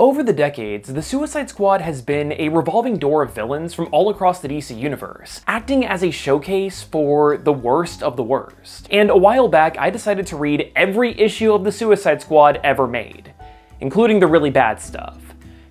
Over the decades, the Suicide Squad has been a revolving door of villains from all across the DC universe, acting as a showcase for the worst of the worst. And a while back, I decided to read every issue of the Suicide Squad ever made, including the really bad stuff.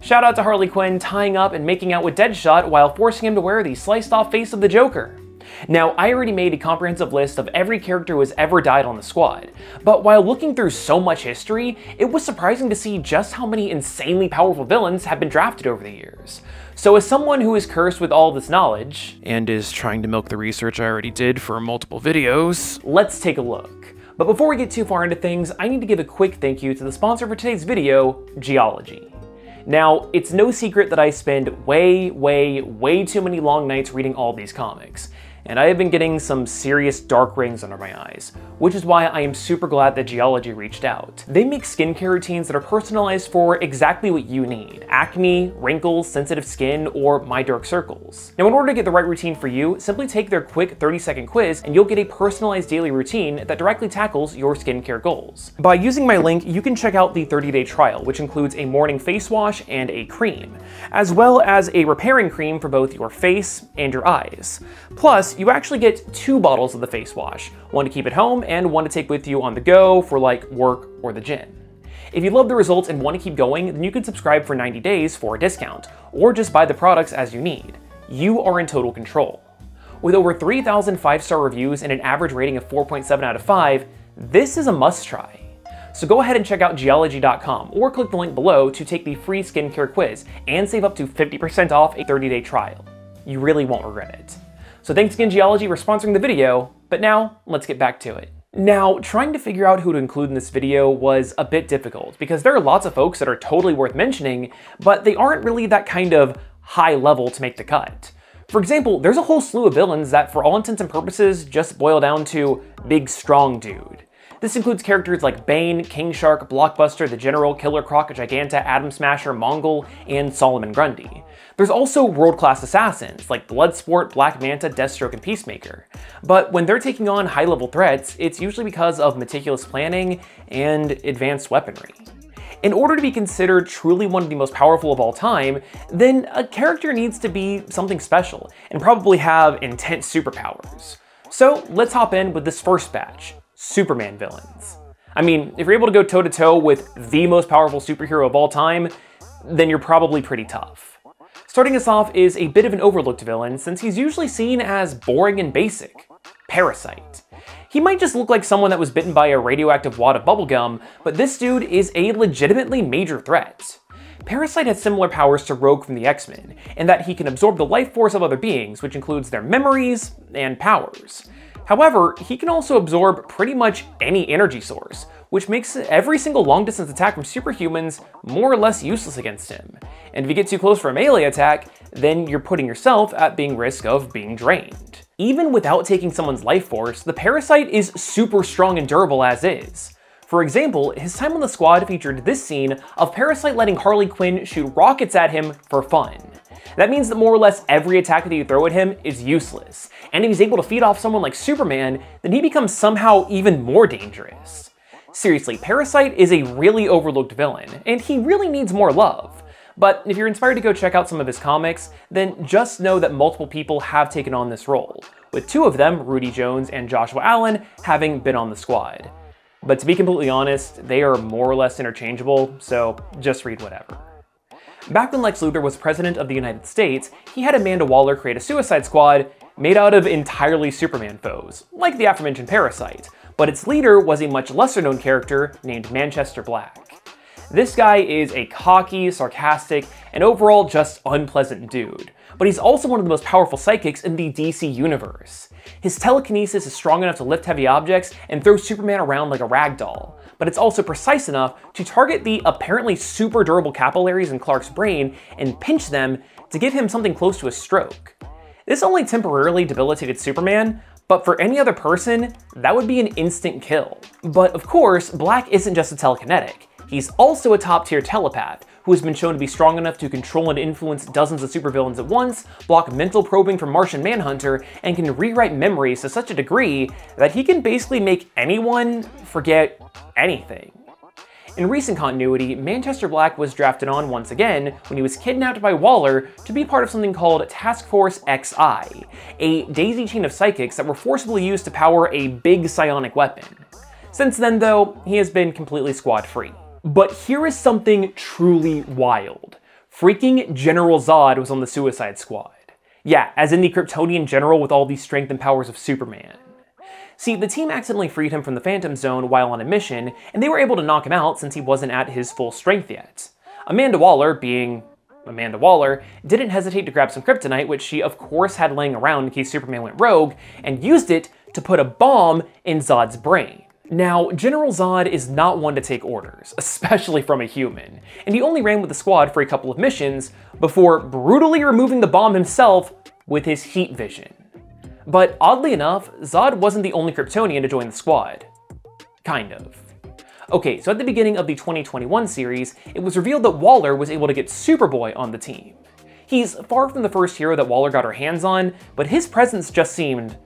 Shout out to Harley Quinn tying up and making out with Deadshot while forcing him to wear the sliced off face of the Joker. Now, I already made a comprehensive list of every character who has ever died on the squad, but while looking through so much history, it was surprising to see just how many insanely powerful villains have been drafted over the years. So as someone who is cursed with all this knowledge, and is trying to milk the research I already did for multiple videos, let's take a look. But before we get too far into things, I need to give a quick thank you to the sponsor for today's video, Geologie. Now, it's no secret that I spend way, way, way too many long nights reading all these comics and I have been getting some serious dark rings under my eyes, which is why I am super glad that Geologie reached out. They make skincare routines that are personalized for exactly what you need. Acne, wrinkles, sensitive skin, or my dark circles. Now in order to get the right routine for you, simply take their quick 30 second quiz and you'll get a personalized daily routine that directly tackles your skincare goals. By using my link, you can check out the 30 day trial, which includes a morning face wash and a cream, as well as a repairing cream for both your face and your eyes. Plus, you actually get two bottles of the face wash, one to keep at home and one to take with you on the go for like work or the gym. If you love the results and want to keep going, then you can subscribe for 90 days for a discount, or just buy the products as you need. You are in total control. With over 3,000 5-star reviews and an average rating of 4.7 out of 5, this is a must try. So go ahead and check out geologie.com or click the link below to take the free skincare quiz and save up to 50% off a 30-day trial. You really won't regret it. So thanks again Geologie, for sponsoring the video, but now let's get back to it. Now, trying to figure out who to include in this video was a bit difficult because there are lots of folks that are totally worth mentioning, but they aren't really that kind of high level to make the cut. For example, there's a whole slew of villains that for all intents and purposes just boil down to big strong dude. This includes characters like Bane, King Shark, Blockbuster, the General, Killer Croc, Giganta, Atom Smasher, Mongul, and Solomon Grundy. There's also world-class assassins like Bloodsport, Black Manta, Deathstroke, and Peacemaker. But when they're taking on high-level threats, it's usually because of meticulous planning and advanced weaponry. In order to be considered truly one of the most powerful of all time, then a character needs to be something special and probably have intense superpowers. So let's hop in with this first batch, Superman villains. I mean, if you're able to go toe to toe with the most powerful superhero of all time, then you're probably pretty tough. Starting us off is a bit of an overlooked villain since he's usually seen as boring and basic. Parasite. He might just look like someone that was bitten by a radioactive wad of bubblegum, but this dude is a legitimately major threat. Parasite has similar powers to Rogue from the X-Men, in that he can absorb the life force of other beings, which includes their memories and powers. However, he can also absorb pretty much any energy source, which makes every single long distance attack from superhumans more or less useless against him. And if you get too close for a melee attack, then you're putting yourself at being risk of being drained. Even without taking someone's life force, the Parasite is super strong and durable as is. For example, his time on the squad featured this scene of Parasite letting Harley Quinn shoot rockets at him for fun. That means that more or less every attack that you throw at him is useless, and if he's able to feed off someone like Superman, then he becomes somehow even more dangerous. Seriously, Parasite is a really overlooked villain, and he really needs more love. But if you're inspired to go check out some of his comics, then just know that multiple people have taken on this role, with two of them, Rudy Jones and Joshua Allen, having been on the squad. But to be completely honest, they are more or less interchangeable, so just read whatever. Back when Lex Luthor was president of the United States, he had Amanda Waller create a Suicide Squad made out of entirely Superman foes, like the aforementioned Parasite, but its leader was a much lesser known character named Manchester Black. This guy is a cocky, sarcastic, and overall just unpleasant dude, but he's also one of the most powerful psychics in the DC universe. His telekinesis is strong enough to lift heavy objects and throw Superman around like a rag doll, but it's also precise enough to target the apparently super durable capillaries in Clark's brain and pinch them to give him something close to a stroke. This only temporarily debilitated Superman, but for any other person, that would be an instant kill. But of course, Black isn't just a telekinetic. He's also a top tier telepath, who has been shown to be strong enough to control and influence dozens of supervillains at once, block mental probing from Martian Manhunter, and can rewrite memories to such a degree that he can basically make anyone forget anything. In recent continuity, Manchester Black was drafted on once again when he was kidnapped by Waller to be part of something called Task Force XI, a daisy chain of psychics that were forcibly used to power a big psionic weapon. Since then, though, he has been completely squad free. But here is something truly wild. Freaking General Zod was on the Suicide Squad. Yeah, as in the Kryptonian general with all the strength and powers of Superman. See, the team accidentally freed him from the Phantom Zone while on a mission, and they were able to knock him out since he wasn't at his full strength yet. Amanda Waller, being Amanda Waller, didn't hesitate to grab some kryptonite, which she of course had laying around in case Superman went rogue, and used it to put a bomb in Zod's brain. Now, General Zod is not one to take orders, especially from a human, and he only ran with the squad for a couple of missions before brutally removing the bomb himself with his heat vision. But oddly enough, Zod wasn't the only Kryptonian to join the squad. Kind of. Okay, so at the beginning of the 2021 series, it was revealed that Waller was able to get Superboy on the team. He's far from the first hero that Waller got her hands on, but his presence just seemed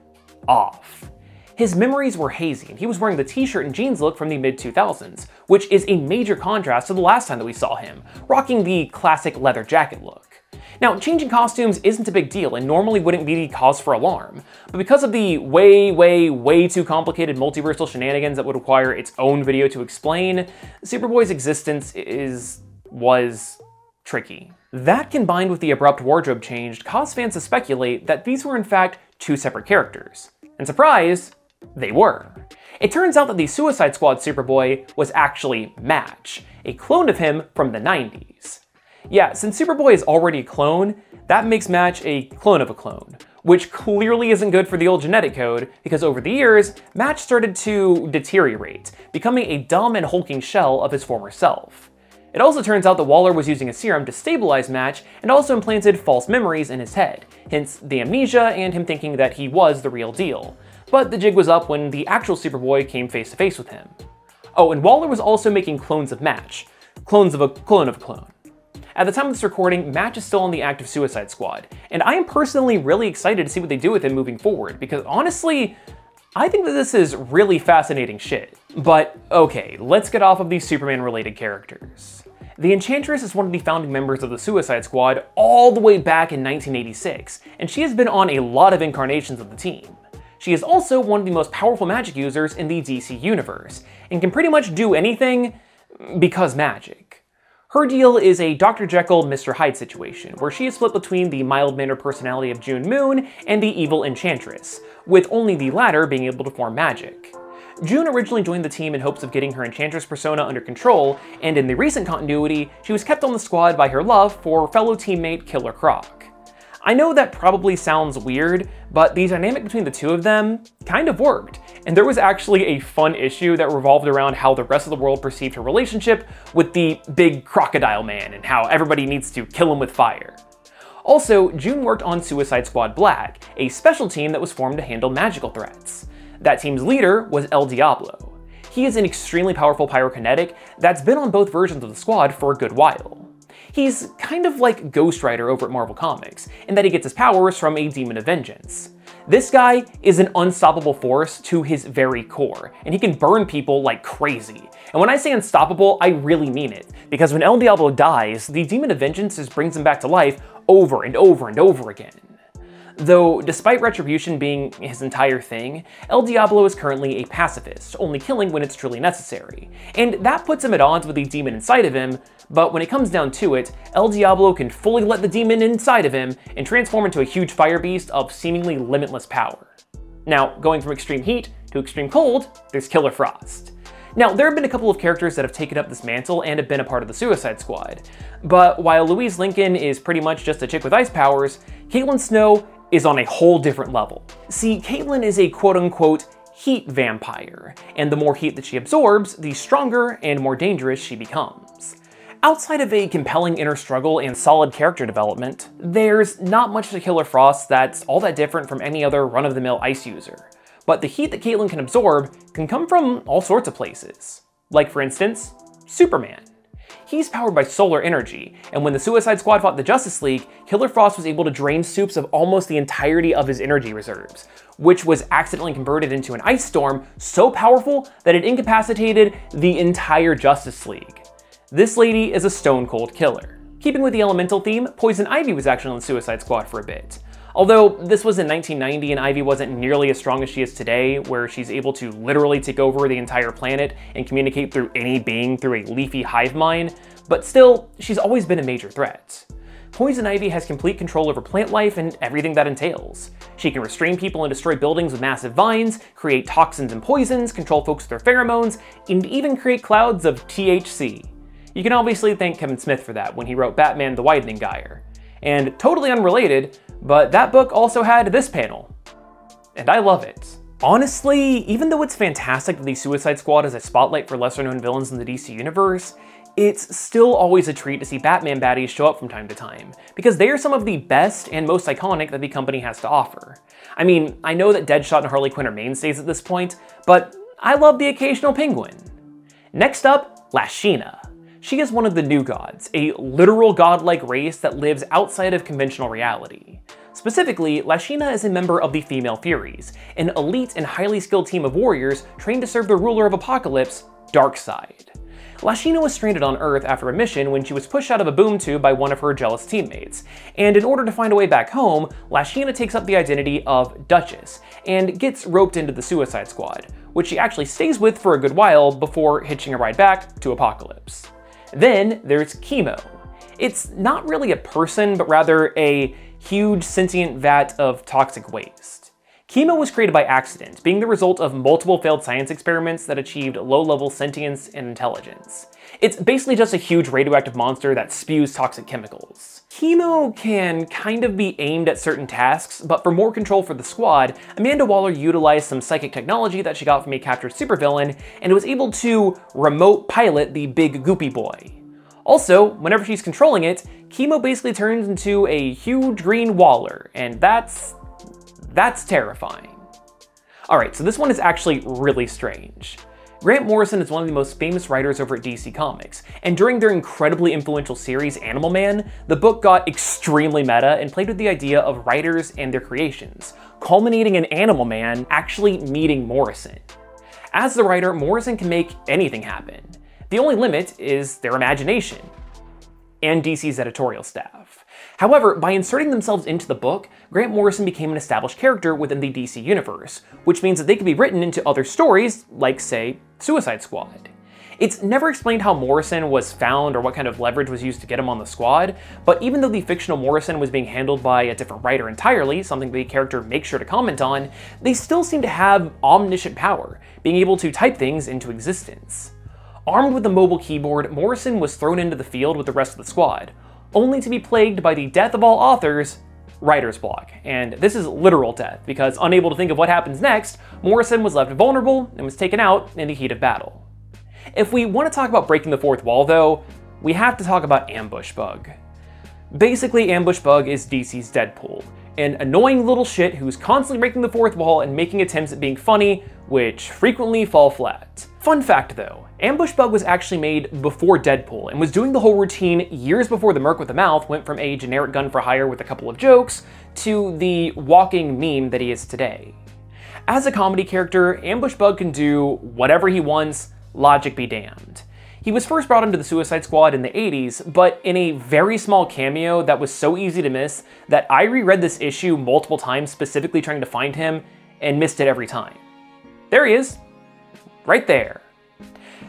off. His memories were hazy, and he was wearing the t-shirt and jeans look from the mid-2000s, which is a major contrast to the last time that we saw him, rocking the classic leather jacket look. Now, changing costumes isn't a big deal and normally wouldn't be the cause for alarm, but because of the way, way, way too complicated multiversal shenanigans that would require its own video to explain, Superboy's existence is... was... tricky. That combined with the abrupt wardrobe change caused fans to speculate that these were in fact two separate characters. And surprise, they were. It turns out that the Suicide Squad Superboy was actually Match, a clone of him from the 90s. Yeah, since Superboy is already a clone, that makes Match a clone of a clone, which clearly isn't good for the old genetic code, because over the years, Match started to deteriorate, becoming a dumb and hulking shell of his former self. It also turns out that Waller was using a serum to stabilize Match and also implanted false memories in his head, hence the amnesia and him thinking that he was the real deal. But the jig was up when the actual Superboy came face to face with him. Oh, and Waller was also making clones of Match, clones of a clone of a clone. At the time of this recording, Match is still on the active Suicide Squad, and I am personally really excited to see what they do with him moving forward, because honestly, I think that this is really fascinating shit. But okay, let's get off of these Superman-related characters. The Enchantress is one of the founding members of the Suicide Squad all the way back in 1986, and she has been on a lot of incarnations of the team. She is also one of the most powerful magic users in the DC universe, and can pretty much do anything because magic. Her deal is a Dr. Jekyll, Mr. Hyde situation, where she is split between the mild-mannered personality of June Moon and the evil Enchantress, with only the latter being able to form magic. June originally joined the team in hopes of getting her Enchantress persona under control, and in the recent continuity, she was kept on the squad by her love for fellow teammate Killer Croc. I know that probably sounds weird, but the dynamic between the two of them kind of worked, and there was actually a fun issue that revolved around how the rest of the world perceived her relationship with the big crocodile man and how everybody needs to kill him with fire. Also, June worked on Suicide Squad Black, a special team that was formed to handle magical threats. That team's leader was El Diablo. He is an extremely powerful pyrokinetic that's been on both versions of the squad for a good while. He's kind of like Ghost Rider over at Marvel Comics, in that he gets his powers from a Demon of Vengeance. This guy is an unstoppable force to his very core, and he can burn people like crazy. And when I say unstoppable, I really mean it, because when El Diablo dies, the Demon of Vengeance just brings him back to life over and over and over again. Though, despite Retribution being his entire thing, El Diablo is currently a pacifist, only killing when it's truly necessary. And that puts him at odds with the demon inside of him, but when it comes down to it, El Diablo can fully let the demon inside of him and transform into a huge fire beast of seemingly limitless power. Now, going from extreme heat to extreme cold, there's Killer Frost. Now, there have been a couple of characters that have taken up this mantle and have been a part of the Suicide Squad, but while Louise Lincoln is pretty much just a chick with ice powers, Caitlin Snow is on a whole different level. See, Caitlin is a quote-unquote heat vampire, and the more heat that she absorbs, the stronger and more dangerous she becomes. Outside of a compelling inner struggle and solid character development, there's not much to Killer Frost that's all that different from any other run-of-the-mill ice user. But the heat that Caitlin can absorb can come from all sorts of places. Like, for instance, Superman. He's powered by solar energy, and when the Suicide Squad fought the Justice League, Killer Frost was able to drain Supes of almost the entirety of his energy reserves, which was accidentally converted into an ice storm so powerful that it incapacitated the entire Justice League. This lady is a stone cold killer. Keeping with the elemental theme, Poison Ivy was actually on the Suicide Squad for a bit. Although this was in 1990 and Ivy wasn't nearly as strong as she is today, where she's able to literally take over the entire planet and communicate through any being through a leafy hive mind, but still, she's always been a major threat. Poison Ivy has complete control over plant life and everything that entails. She can restrain people and destroy buildings with massive vines, create toxins and poisons, control folks with their pheromones, and even create clouds of THC. You can obviously thank Kevin Smith for that when he wrote Batman the Widening Gyre. And totally unrelated, but that book also had this panel. And I love it. Honestly, even though it's fantastic that the Suicide Squad is a spotlight for lesser known villains in the DC universe, it's still always a treat to see Batman baddies show up from time to time, because they are some of the best and most iconic that the company has to offer. I mean, I know that Deadshot and Harley Quinn are mainstays at this point, but I love the occasional penguin. Next up, Lashina. She is one of the new gods, a literal godlike race that lives outside of conventional reality. Specifically, Lashina is a member of the Female Furies, an elite and highly skilled team of warriors trained to serve the ruler of Apokolips, Darkseid. Lashina was stranded on Earth after a mission when she was pushed out of a boom tube by one of her jealous teammates, and in order to find a way back home, Lashina takes up the identity of Duchess, and gets roped into the Suicide Squad, which she actually stays with for a good while before hitching a ride back to Apokolips. Then there's Chemo. It's not really a person, but rather a huge sentient vat of toxic waste. Chemo was created by accident, being the result of multiple failed science experiments that achieved low-level sentience and intelligence. It's basically just a huge radioactive monster that spews toxic chemicals. Chemo can kind of be aimed at certain tasks, but for more control for the squad, Amanda Waller utilized some psychic technology that she got from a captured supervillain, and was able to remote pilot the big goopy boy. Also, whenever she's controlling it, Chemo basically turns into a huge green Waller, and that's... that's terrifying. Alright, so this one is actually really strange. Grant Morrison is one of the most famous writers over at DC Comics, and during their incredibly influential series Animal Man, the book got extremely meta and played with the idea of writers and their creations, culminating in Animal Man actually meeting Morrison. As the writer, Morrison can make anything happen. The only limit is their imagination and DC's editorial staff. However, by inserting themselves into the book, Grant Morrison became an established character within the DC universe, which means that they could be written into other stories, like, say, Suicide Squad. It's never explained how Morrison was found or what kind of leverage was used to get him on the squad, but even though the fictional Morrison was being handled by a different writer entirely, something the character makes sure to comment on, they still seem to have omniscient power, being able to type things into existence. Armed with a mobile keyboard, Morrison was thrown into the field with the rest of the squad, only to be plagued by the death of all authors, writer's block. And this is literal death, because unable to think of what happens next, Morrison was left vulnerable and was taken out in the heat of battle. If we want to talk about breaking the fourth wall, though, we have to talk about Ambush Bug. Basically, Ambush Bug is DC's Deadpool, an annoying little shit who's constantly breaking the fourth wall and making attempts at being funny, which frequently fall flat. Fun fact though, Ambush Bug was actually made before Deadpool and was doing the whole routine years before the Merc with the Mouth went from a generic gun for hire with a couple of jokes to the walking meme that he is today. As a comedy character, Ambush Bug can do whatever he wants, logic be damned. He was first brought into the Suicide Squad in the 80s, but in a very small cameo that was so easy to miss that I reread this issue multiple times specifically trying to find him and missed it every time. There he is, right there.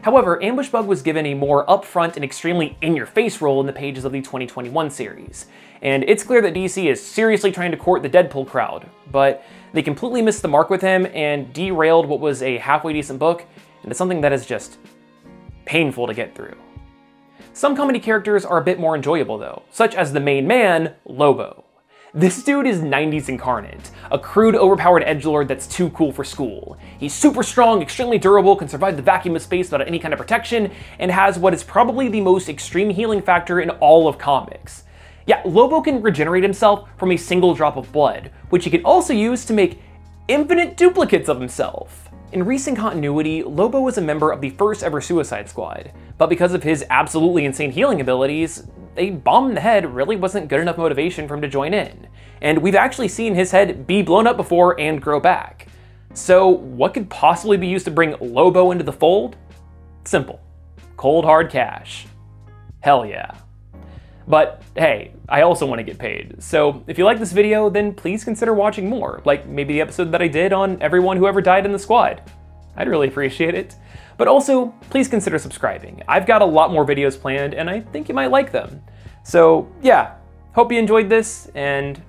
However, Ambush Bug was given a more upfront and extremely in-your-face role in the pages of the 2021 series, and it's clear that DC is seriously trying to court the Deadpool crowd, but they completely missed the mark with him and derailed what was a halfway decent book into something that is just painful to get through. Some comedy characters are a bit more enjoyable though, such as the main man, Lobo. This dude is 90s incarnate, a crude, overpowered edgelord that's too cool for school. He's super strong, extremely durable, can survive the vacuum of space without any kind of protection, and has what is probably the most extreme healing factor in all of comics. Yeah, Lobo can regenerate himself from a single drop of blood, which he can also use to make infinite duplicates of himself. In recent continuity, Lobo was a member of the first ever Suicide Squad, but because of his absolutely insane healing abilities, a bomb in the head really wasn't good enough motivation for him to join in. And we've actually seen his head be blown up before and grow back. So, what could possibly be used to bring Lobo into the fold? Simple cold hard cash. Hell yeah. But hey, I also want to get paid. So if you like this video, then please consider watching more, like maybe the episode that I did on everyone who ever died in the squad. I'd really appreciate it. But also, please consider subscribing. I've got a lot more videos planned, and I think you might like them. So yeah, hope you enjoyed this, and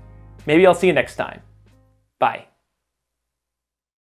maybe I'll see you next time. Bye.